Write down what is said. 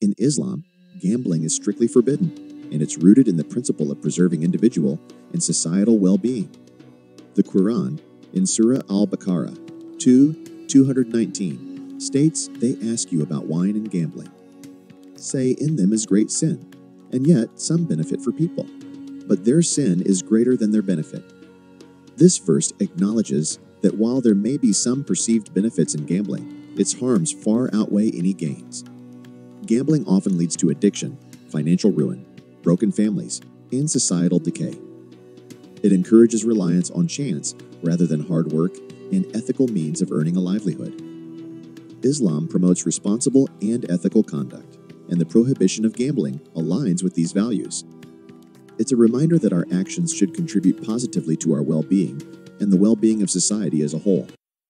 In Islam, gambling is strictly forbidden, and it's rooted in the principle of preserving individual and societal well being. The Quran, in Surah Al Baqarah 2 219, states they ask you about wine and gambling. Say, in them is great sin, and yet some benefit for people, but their sin is greater than their benefit. This verse acknowledges that while there may be some perceived benefits in gambling, its harms far outweigh any gains. Gambling often leads to addiction, financial ruin, broken families, and societal decay. It encourages reliance on chance rather than hard work and ethical means of earning a livelihood. Islam promotes responsible and ethical conduct, and the prohibition of gambling aligns with these values. It's a reminder that our actions should contribute positively to our well being and the well being of society as a whole.